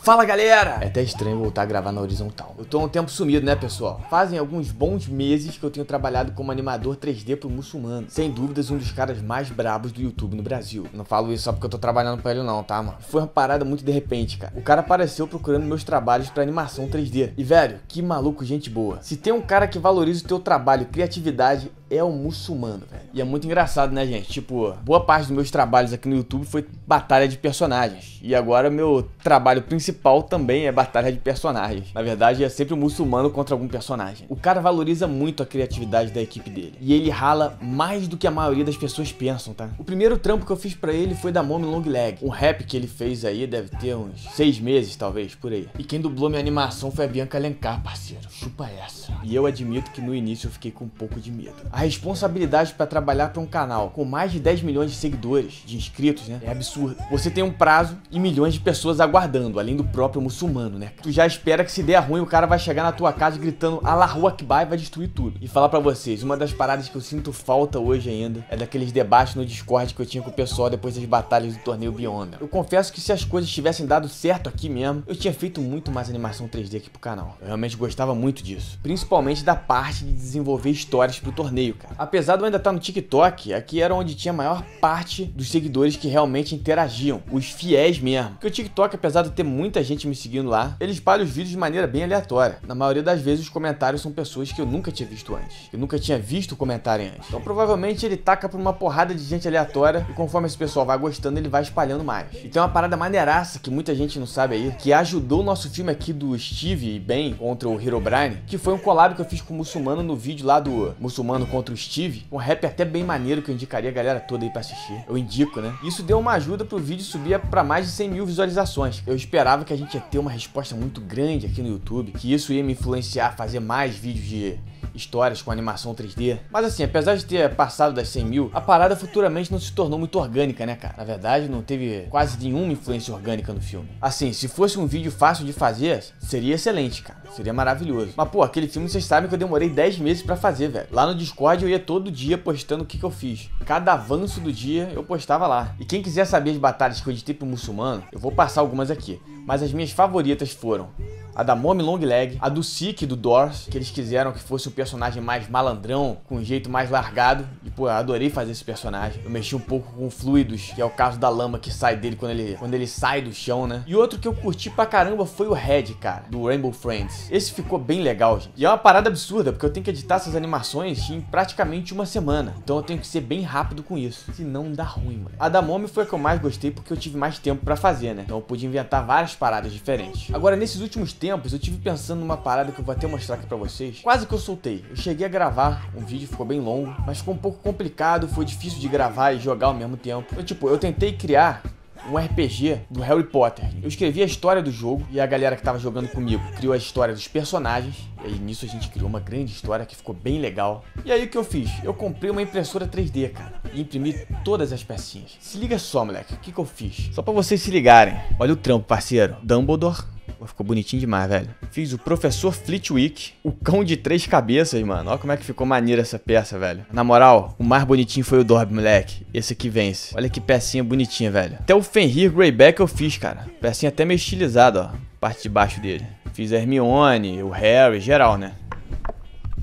Fala galera! É até estranho voltar a gravar na horizontal. Eu tô há um tempo sumido, né pessoal? Fazem alguns bons meses que eu tenho trabalhado como animador 3D pro muçulmano. Sem dúvidas, um dos caras mais brabos do YouTube no Brasil. Não falo isso só porque eu tô trabalhando pra ele não, tá, mano? Foi uma parada muito de repente, cara. O cara apareceu procurando meus trabalhos pra animação 3D. E velho, que maluco, gente boa. Se tem um cara que valoriza o teu trabalho e criatividade, é o muçulmano, velho. E é muito engraçado, né, gente? Tipo, boa parte dos meus trabalhos aqui no YouTube foi batalha de personagens. E agora meu trabalho principal também é batalha de personagens. Na verdade, é sempre o muçulmano contra algum personagem. O cara valoriza muito a criatividade da equipe dele. E ele rala mais do que a maioria das pessoas pensam, tá? O primeiro trampo que eu fiz para ele foi da Mommy Long Leg. Um rap que ele fez aí deve ter uns seis meses, talvez, por aí. E quem dublou minha animação foi a Bianca Alencar, parceiro. Chupa essa. E eu admito que no início eu fiquei com um pouco de medo. A responsabilidade para trabalhar para um canal com mais de 10 milhões de seguidores, de inscritos, né? É absurdo. Você tem um prazo e milhões de pessoas aguardando, além do próprio muçulmano, né? Tu já espera que se der ruim, o cara vai chegar na tua casa gritando Allahu Akbar e vai destruir tudo. E falar para vocês, uma das paradas que eu sinto falta hoje ainda é daqueles debates no Discord que eu tinha com o pessoal depois das batalhas do torneio Beyond. Eu confesso que se as coisas tivessem dado certo aqui mesmo, eu tinha feito muito mais animação 3D aqui pro canal. Eu realmente gostava muito disso. Principalmente da parte de desenvolver histórias pro torneio, cara. Apesar de eu ainda estar no TikTok, aqui era onde tinha a maior parte dos seguidores que realmente interagiam, os fiéis mesmo. Porque o TikTok, apesar de ter muita gente me seguindo lá, ele espalha os vídeos de maneira bem aleatória. Na maioria das vezes os comentários são pessoas que eu nunca tinha visto antes. Eu nunca tinha visto o comentário antes. Então provavelmente ele taca pra uma porrada de gente aleatória e conforme esse pessoal vai gostando, ele vai espalhando mais. E tem uma parada maneiraça que muita gente não sabe aí, que ajudou o nosso filme aqui do Steve e Ben contra o Herobrine, que foi um collab que eu fiz com o Muçulmano no vídeo lá do Muçulmano contra o Steve. Um rap até bem maneiro que eu indicaria a galera toda aí pra assistir. Eu indico, né? Isso deu uma ajuda pro vídeo subir pra mais de 100 mil visualizações. Eu esperava que a gente ia ter uma resposta muito grande aqui no YouTube, que isso ia me influenciar a fazer mais vídeos de histórias com animação 3D. Mas assim, apesar de ter passado das 100 mil, a parada futuramente não se tornou muito orgânica, né, cara? Na verdade, não teve quase nenhuma influência orgânica no filme. Assim, se fosse um vídeo fácil de fazer, seria excelente, cara. Seria maravilhoso. Mas, pô, aquele filme vocês sabem que eu demorei 10 meses pra fazer, velho. Lá no Discord eu ia todo dia postando o que, que eu fiz. Cada avanço do dia eu postava lá. E quem quiser saber as batalhas que eu editei pro muçulmano, eu vou passar algumas aqui. Mas as minhas favoritas foram a da Mommy Long Leg, a do Sik do Doors, que eles quiseram que fosse um personagem mais malandrão, com um jeito mais largado. Pô, eu adorei fazer esse personagem. Eu mexi um pouco com fluidos, que é o caso da lama que sai dele quando ele, quando ele sai do chão, né? E outro que eu curti pra caramba foi o Red, cara, do Rainbow Friends. Esse ficou bem legal, gente. E é uma parada absurda, porque eu tenho que editar essas animações em praticamente uma semana. Então eu tenho que ser bem rápido com isso. Senão dá ruim, mano. A da Mommy foi a que eu mais gostei porque eu tive mais tempo pra fazer, né? Então eu pude inventar várias paradas diferentes. Agora, nesses últimos tempos, eu tive pensando numa parada que eu vou até mostrar aqui pra vocês. Quase que eu soltei. Eu cheguei a gravar um vídeo, ficou bem longo, mas ficou um pouco complicado, foi difícil de gravar e jogar ao mesmo tempo. Então, tipo, eu tentei criar um RPG do Harry Potter. Eu escrevi a história do jogo e a galera que tava jogando comigo criou a história dos personagens. E aí nisso a gente criou uma grande história que ficou bem legal. E aí o que eu fiz? Eu comprei uma impressora 3D, cara, e imprimi todas as pecinhas. Se liga só, moleque, o que, que eu fiz? Só pra vocês se ligarem. Olha o trampo, parceiro. Dumbledore, ficou bonitinho demais, velho. Fiz o Professor Flitwick, o cão de três cabeças, mano. Olha como é que ficou maneira essa peça, velho. Na moral, o mais bonitinho foi o Dorb, moleque. Esse aqui vence. Olha que pecinha bonitinha, velho. Até o Fenrir Greyback eu fiz, cara. Pecinha até meio estilizada, ó. Parte de baixo dele. Fiz a Hermione, o Harry, geral, né?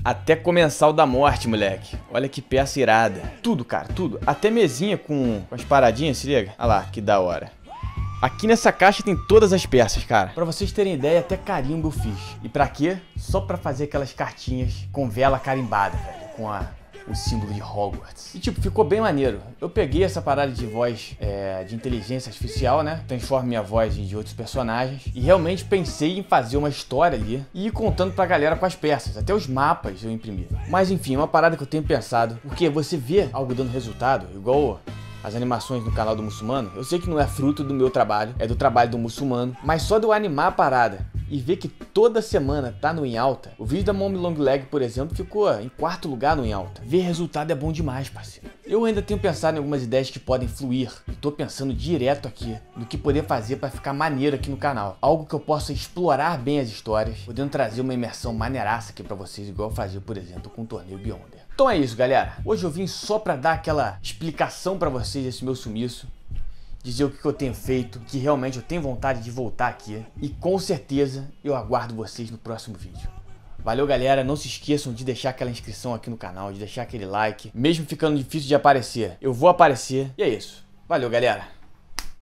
Até comensal da morte, moleque. Olha que peça irada. Tudo, cara, tudo. Até mesinha com, com as paradinhas, se liga. Olha lá, que da hora. Aqui nessa caixa tem todas as peças, cara. Pra vocês terem ideia, até carimbo eu fiz. E pra quê? Só pra fazer aquelas cartinhas com vela carimbada, velho. Com a, o símbolo de Hogwarts. E tipo, ficou bem maneiro. Eu peguei essa parada de voz é, de inteligência artificial, né? Transformo minha voz de outros personagens. E realmente pensei em fazer uma história ali e ir contando pra galera com as peças. Até os mapas eu imprimi. Mas enfim, é uma parada que eu tenho pensado. Porque você vê algo dando resultado, igual as animações no canal do muçulmano, eu sei que não é fruto do meu trabalho, é do trabalho do muçulmano, mas só de eu animar a parada e ver que toda semana tá no em alta. O vídeo da Mommy Long Leg, por exemplo, ficou em quarto lugar no em alta. Ver resultado é bom demais, parceiro. Eu ainda tenho pensado em algumas ideias que podem fluir. E tô pensando direto aqui no que poder fazer para ficar maneiro aqui no canal. Algo que eu possa explorar bem as histórias, podendo trazer uma imersão maneiraça aqui para vocês, igual eu fazia, por exemplo, com o torneio Beyonder. Então é isso, galera. Hoje eu vim só para dar aquela explicação para vocês desse meu sumiço dizer o que eu tenho feito, que realmente eu tenho vontade de voltar aqui. E com certeza eu aguardo vocês no próximo vídeo. Valeu, galera. Não se esqueçam de deixar aquela inscrição aqui no canal, de deixar aquele like. Mesmo ficando difícil de aparecer, eu vou aparecer. E é isso. Valeu, galera.